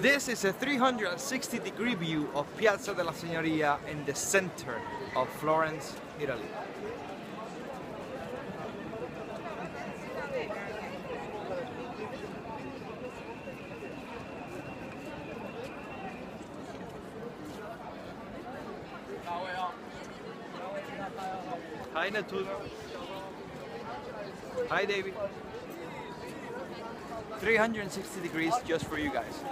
This is a 360 degree view of Piazza della Signoria in the center of Florence, Italy. Hi Natul. Hi David. 360 degrees just for you guys.